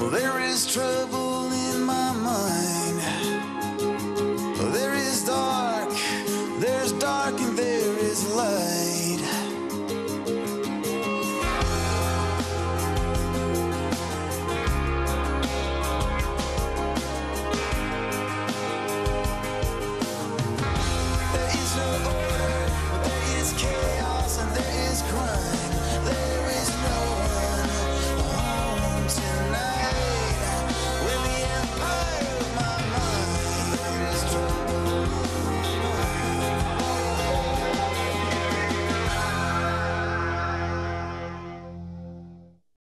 Well, there is trouble in my mind. Well, there is dark, there's dark, and there is light.